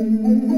Thank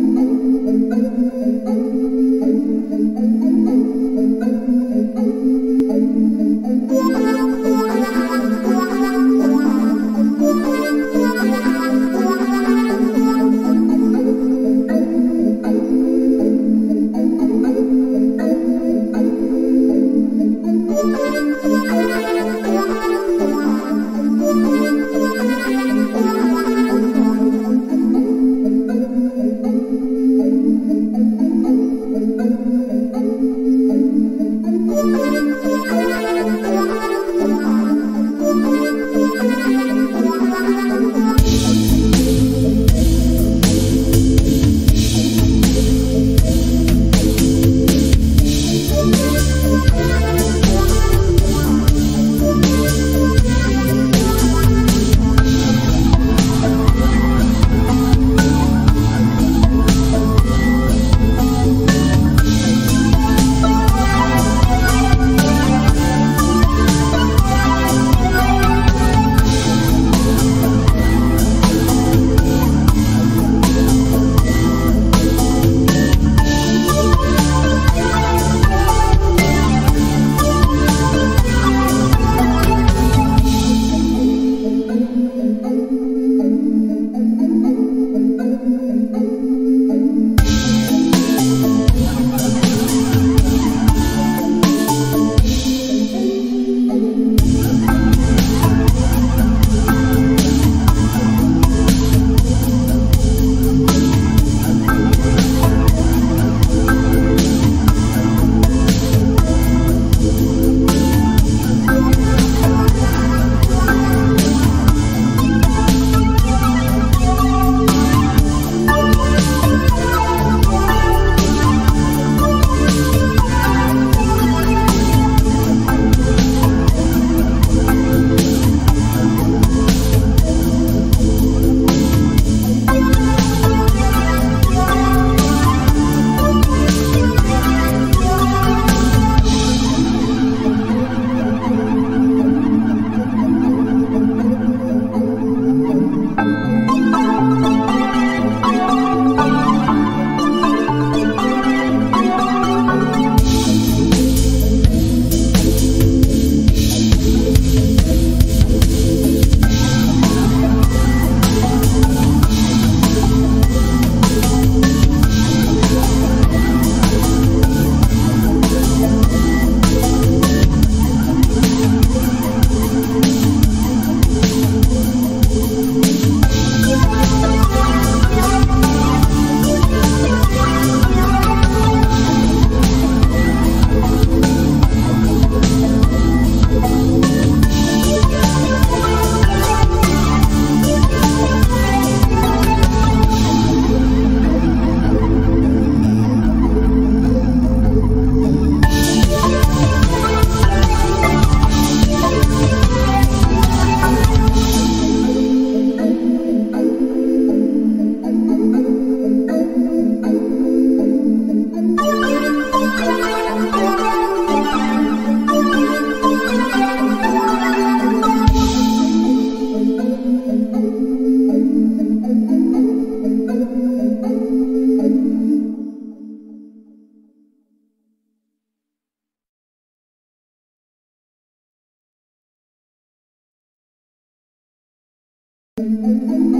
Música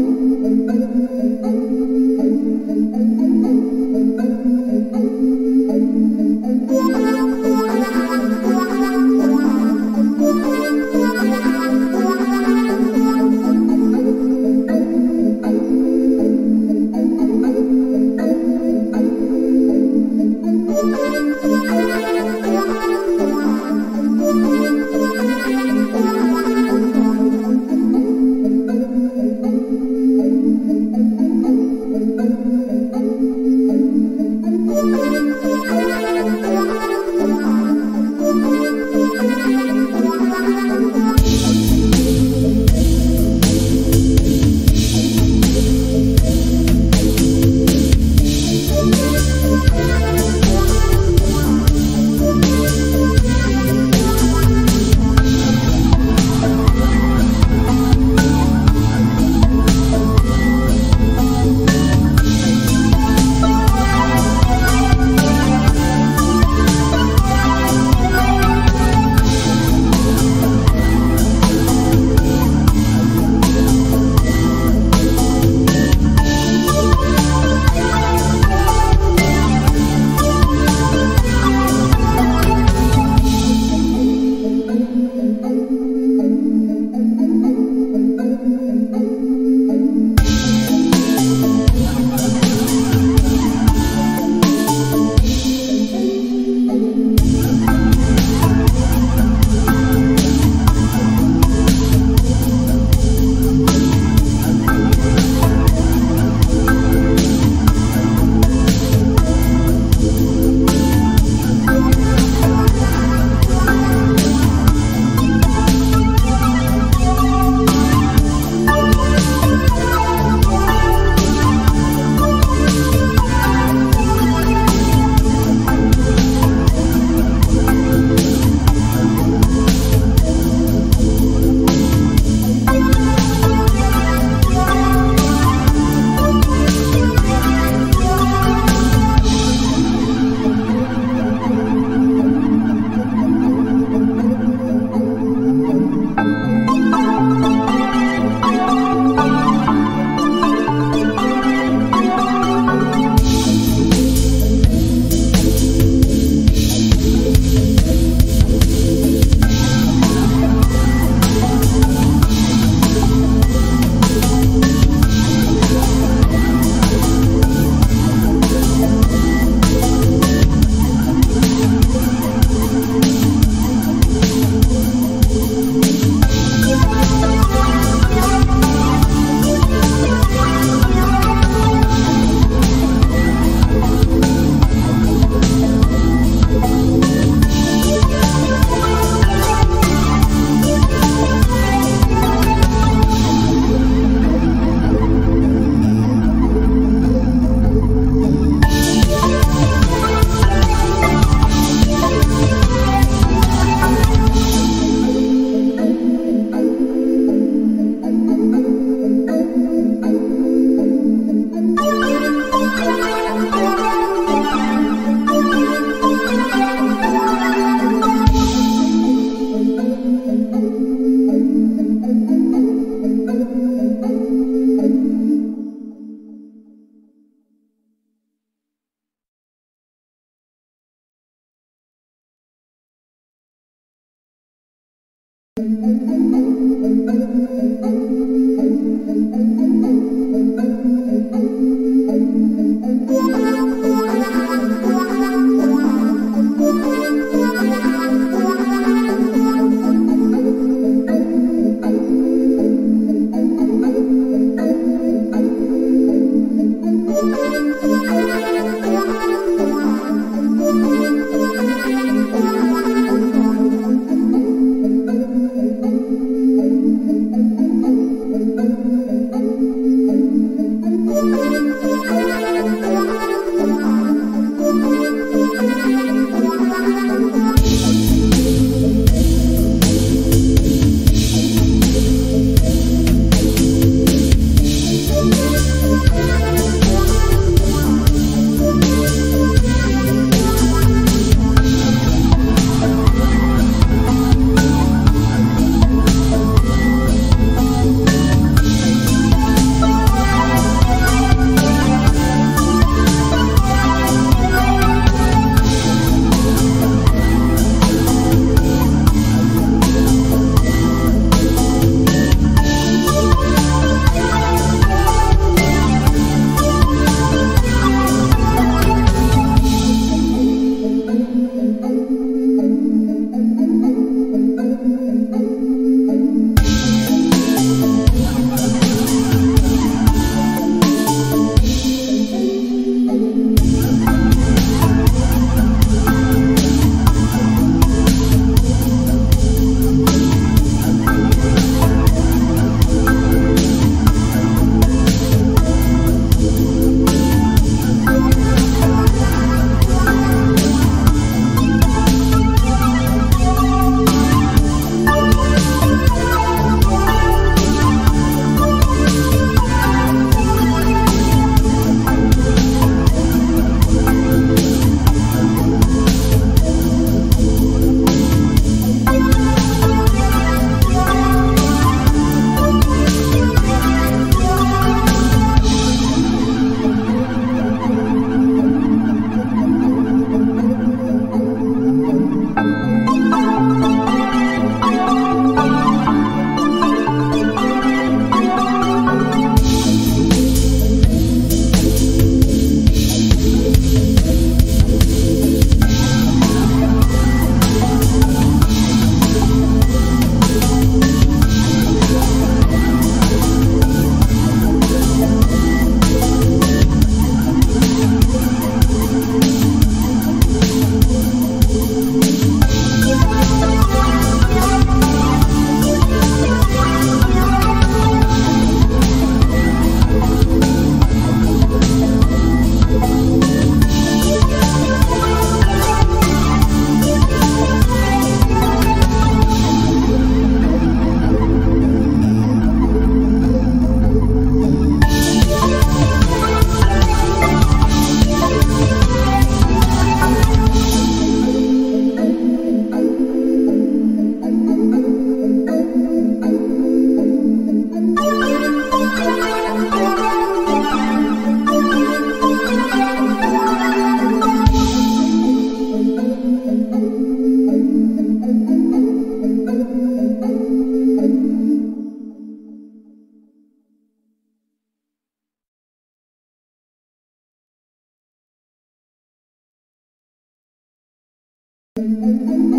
嗯嗯嗯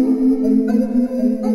嗯嗯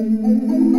Música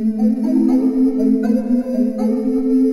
Thank you.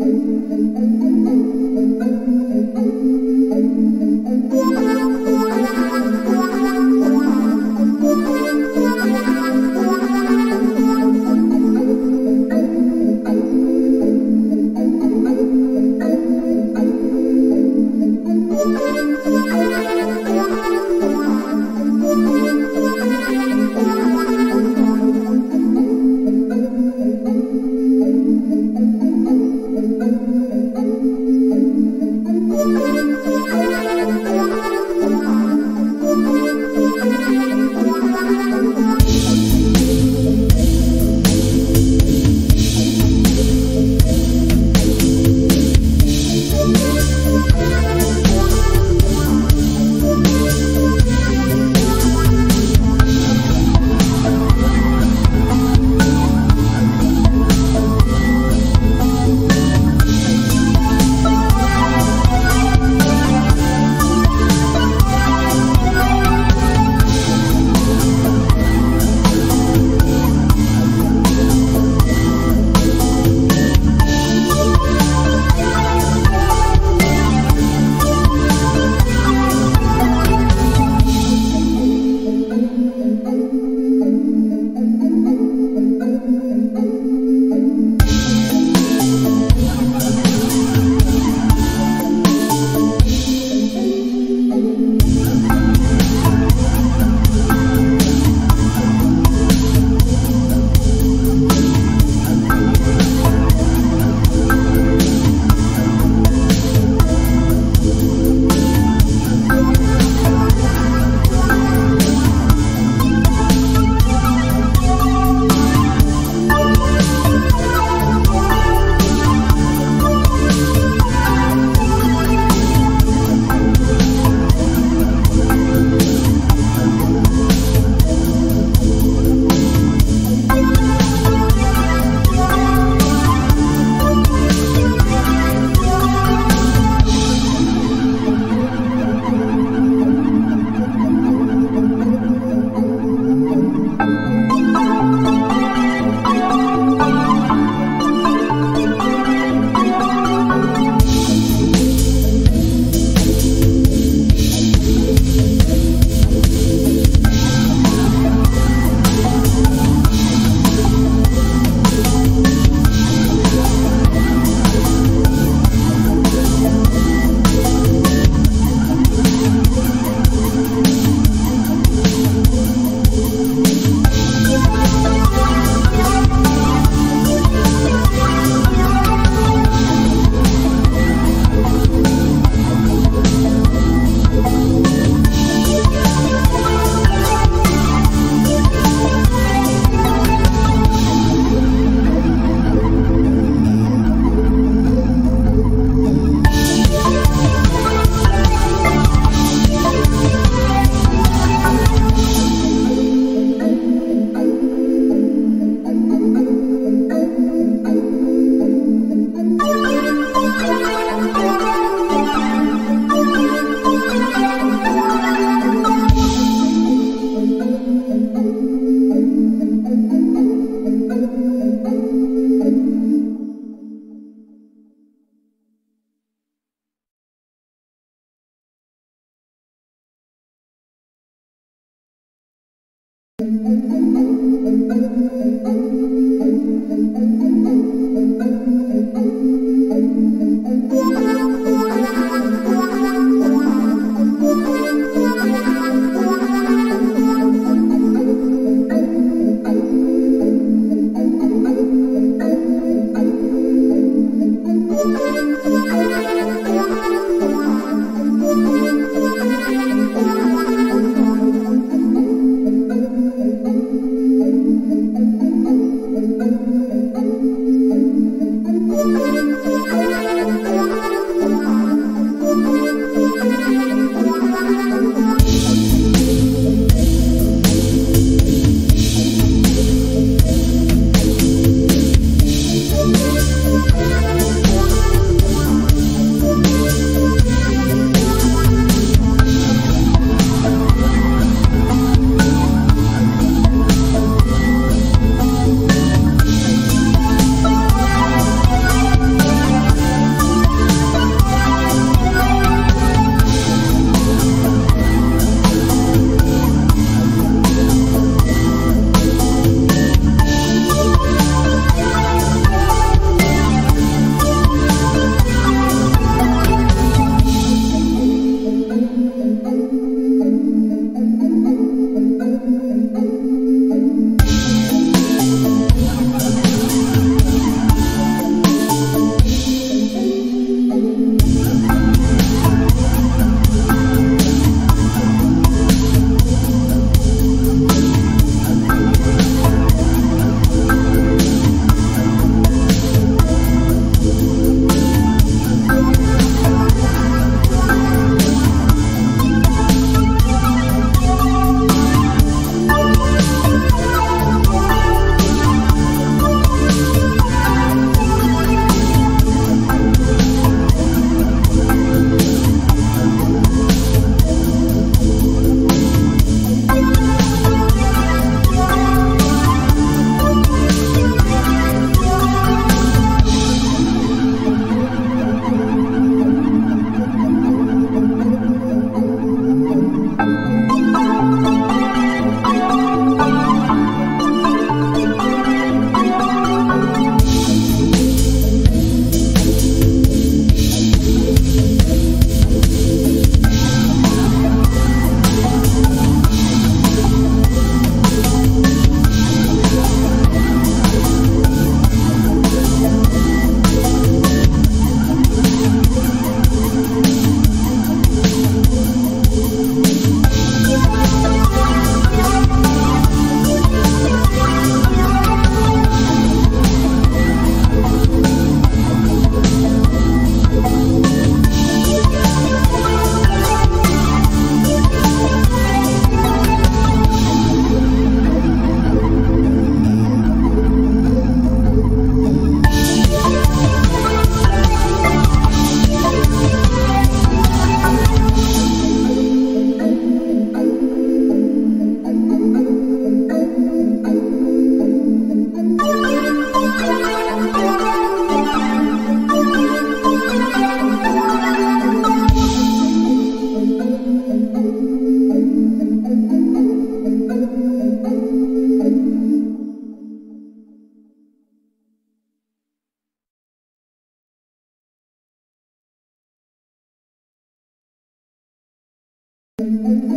Thank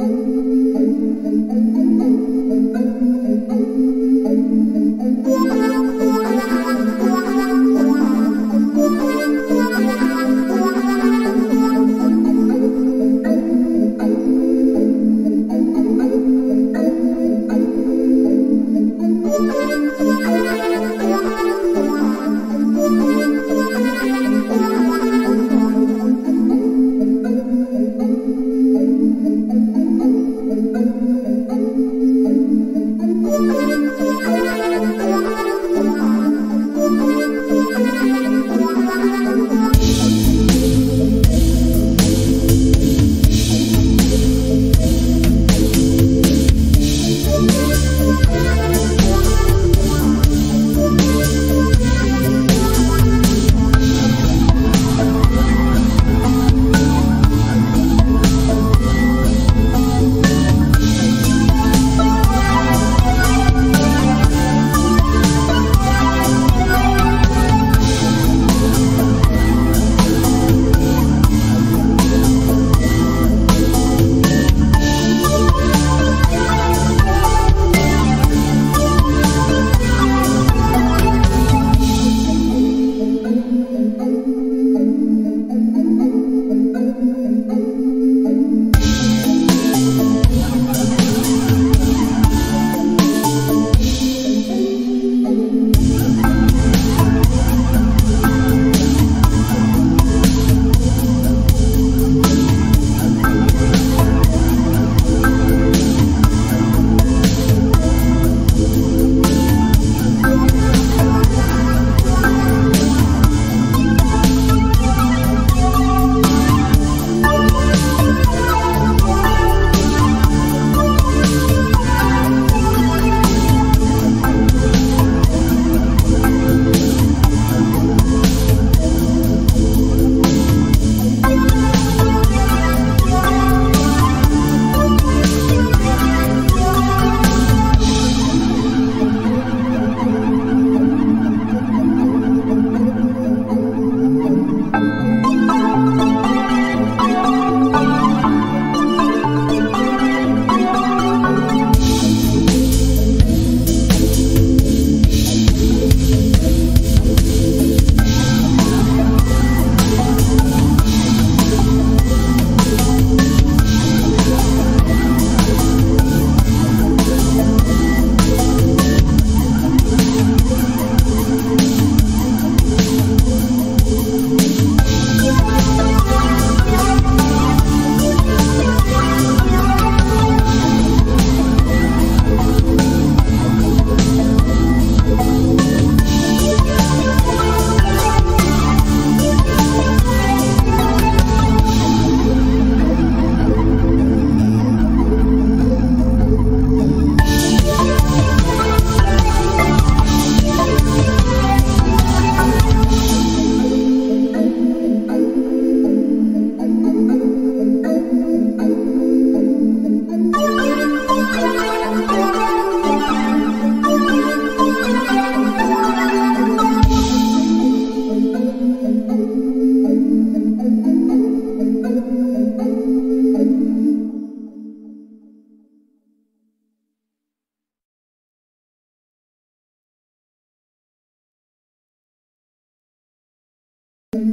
you.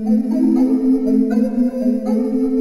Thank you.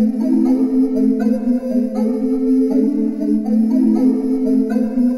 Thank you.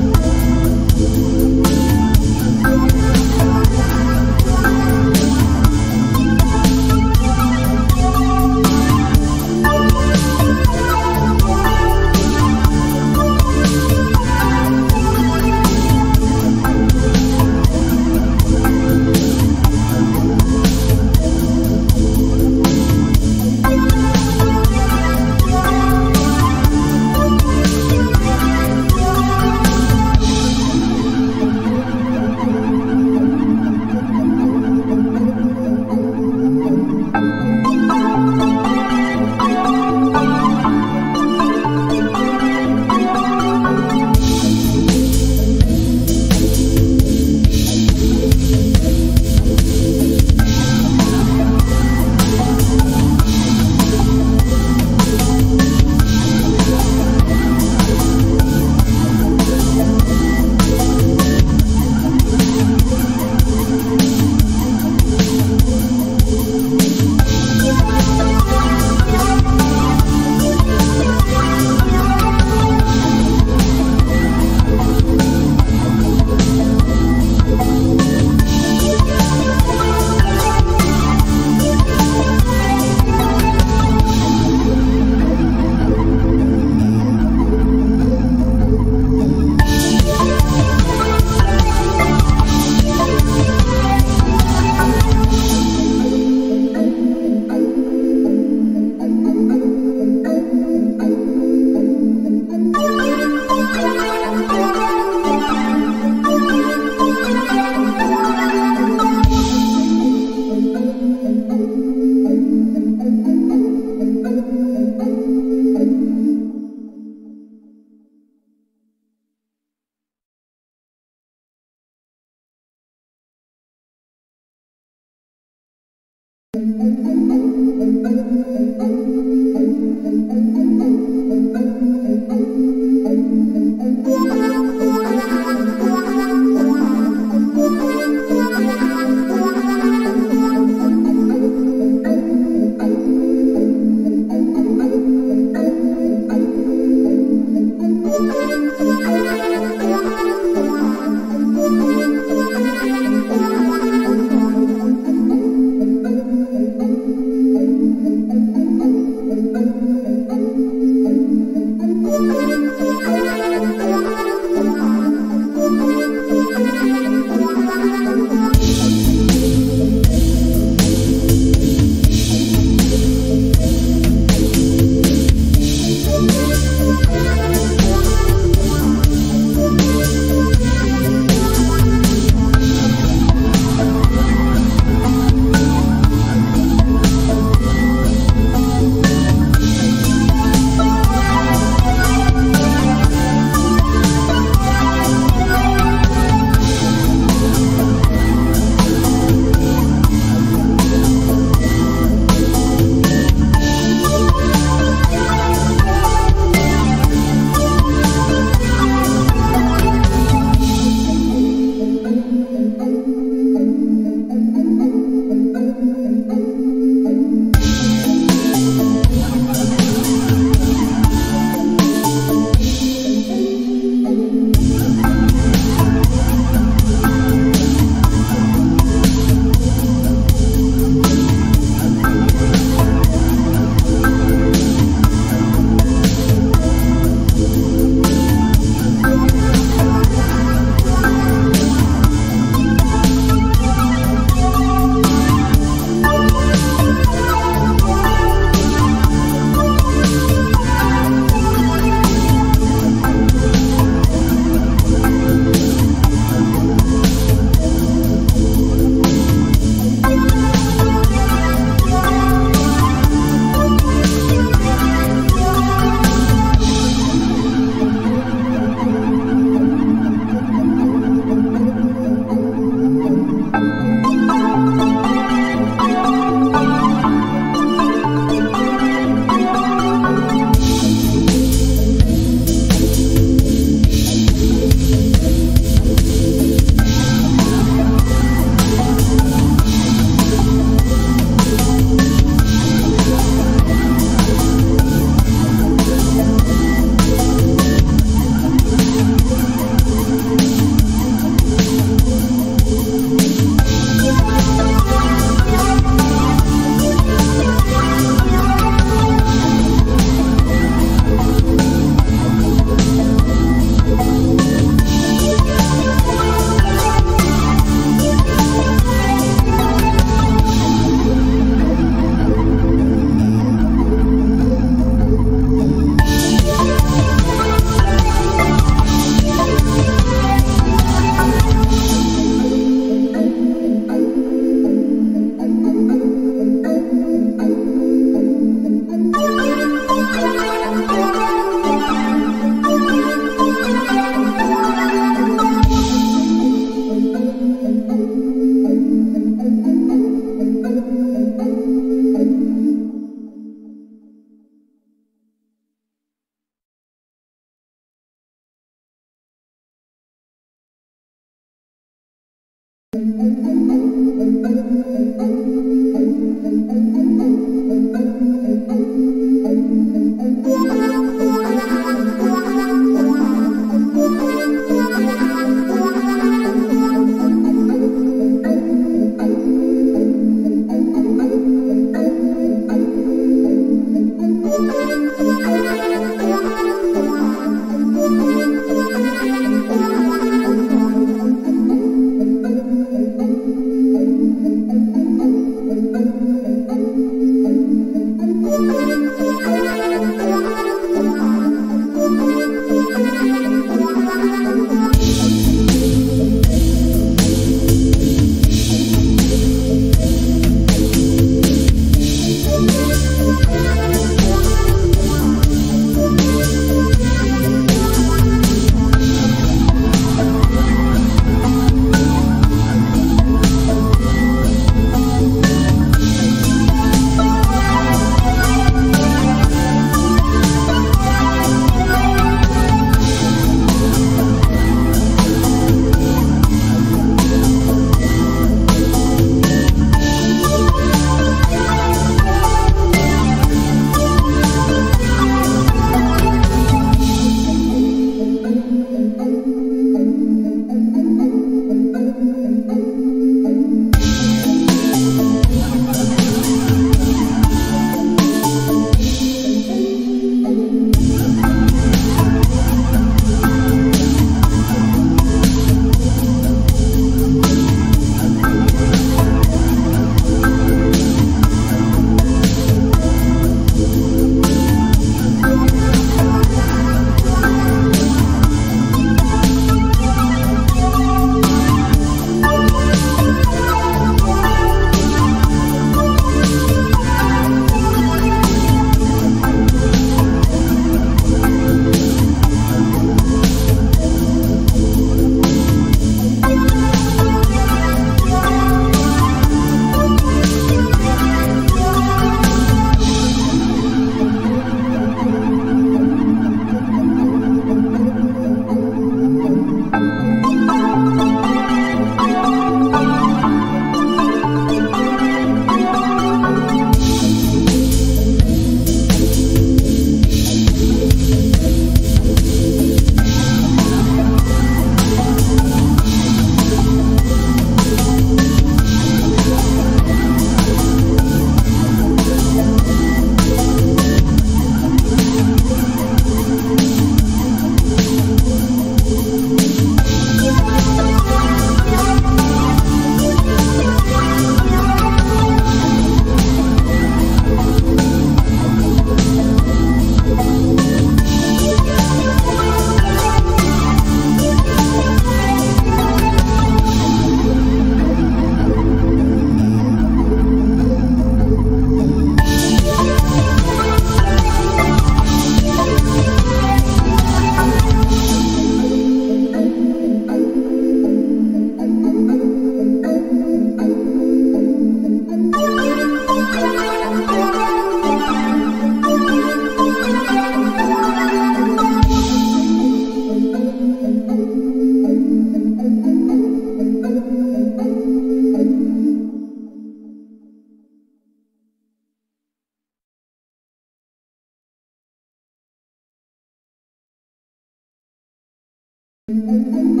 Thank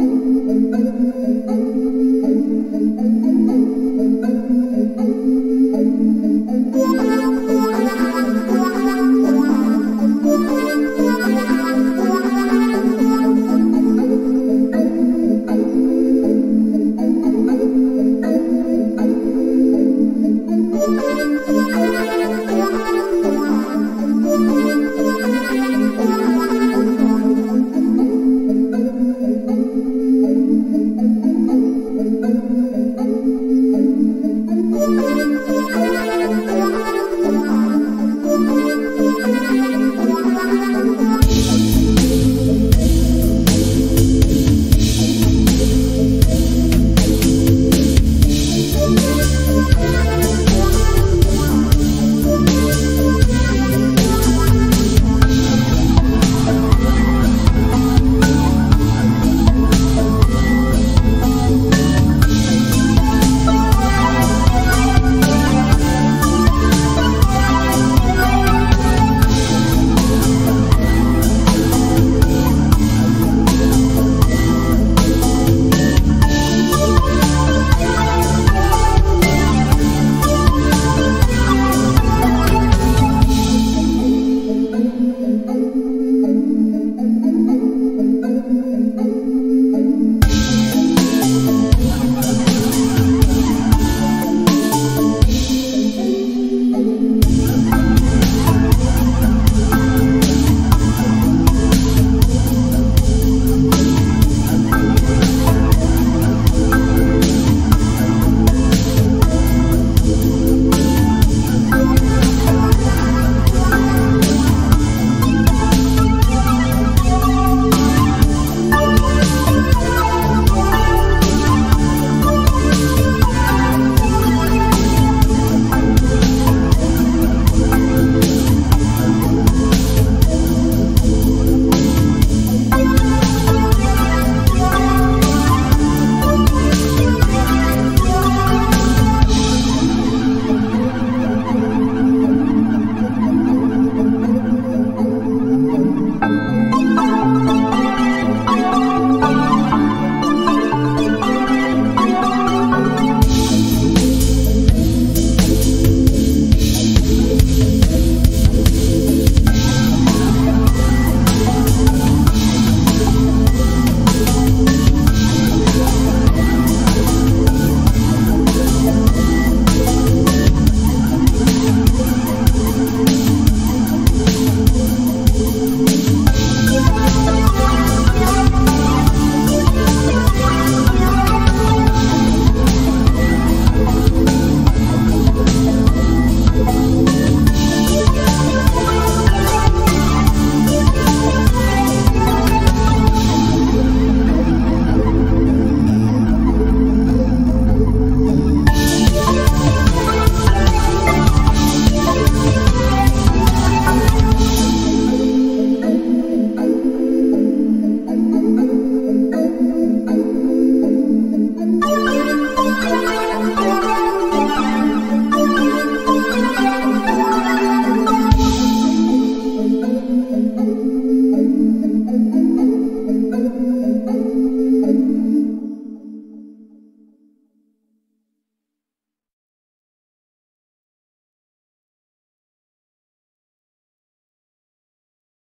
you.